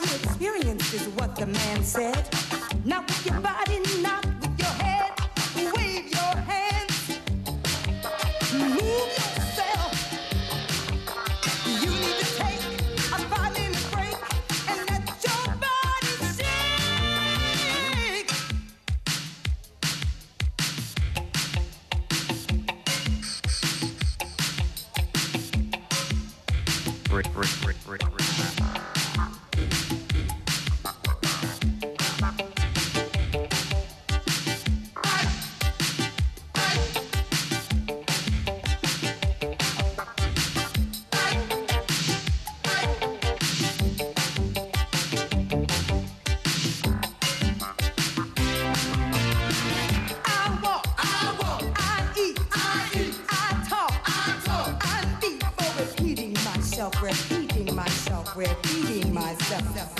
you experience is what the man said. Not with your body, not with your head. Wave your hands. Move yourself. You need to take a violent break and let your body shake. Rick, Rick, Rick, Rick, Rick. software feeding myself.